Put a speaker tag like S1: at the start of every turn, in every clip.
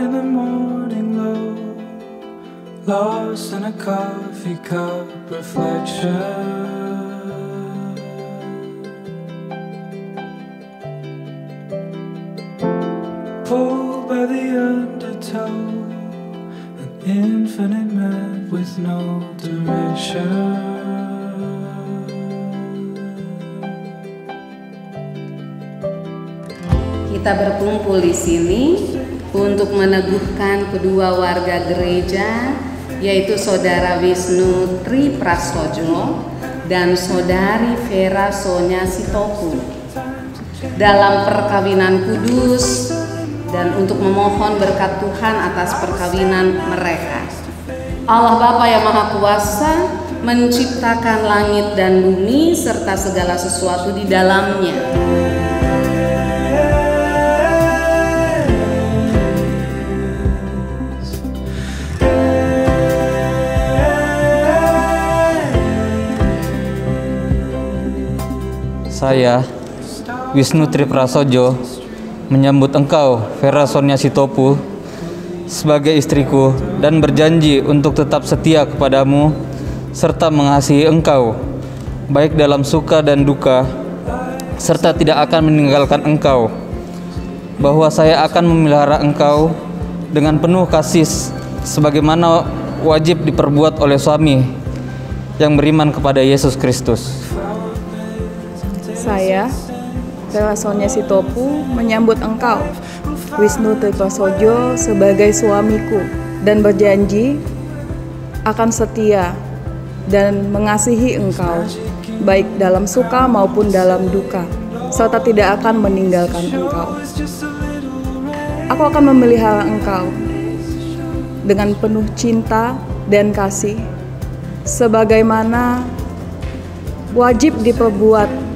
S1: in the morning glow, lost in a coffee cup reflection. Pulled by the undertow, an infinite map with no direction.
S2: Kita berkumpul di sini untuk meneguhkan kedua warga gereja yaitu Saudara Wisnu Tri Prasojo dan Saudari Vera Sonya Sitopu dalam perkawinan kudus dan untuk memohon berkat Tuhan atas perkawinan mereka. Allah Bapa yang Maha Kuasa menciptakan langit dan bumi serta segala sesuatu di dalamnya.
S3: Saya, Wisnu Triprasojo, menyambut engkau, Vera Sonia Sitopu, sebagai istriku dan berjanji untuk tetap setia kepadamu serta mengasihi engkau, baik dalam suka dan duka, serta tidak akan meninggalkan engkau, bahwa saya akan memelihara engkau dengan penuh kasih sebagaimana wajib diperbuat oleh suami yang beriman kepada Yesus Kristus.
S4: Saya, Vera Sonia Sitopu, menyambut engkau, Wisnu Triprasojo, sebagai suamiku dan berjanji akan setia dan mengasihi engkau, baik dalam suka maupun dalam duka, serta tidak akan meninggalkan engkau. Aku akan memelihara engkau dengan penuh cinta dan kasih, sebagaimana wajib diperbuat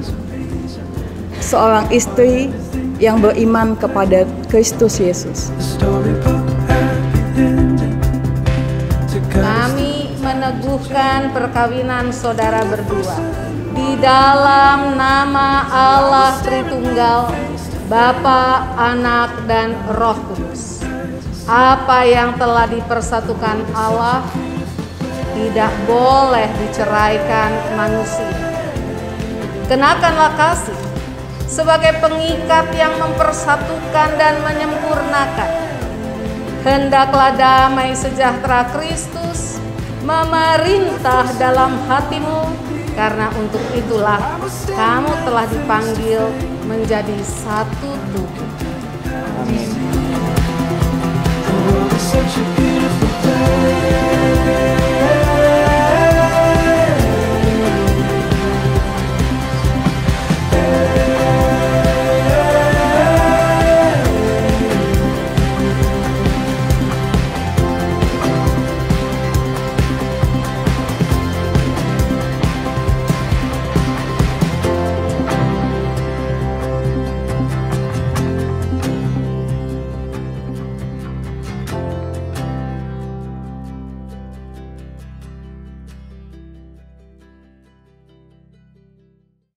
S4: seorang istri yang beriman kepada Kristus Yesus.
S2: Kami meneguhkan perkawinan saudara berdua di dalam nama Allah Tritunggal, Bapa, Anak, dan Roh Kudus. Apa yang telah dipersatukan Allah tidak boleh diceraikan manusia. Kenakanlah kasih sebagai pengikat yang mempersatukan dan menyempurnakan. Hendaklah damai sejahtera Kristus memerintah dalam hatimu, karena untuk itulah kamu telah dipanggil menjadi satu tubuh. Amin.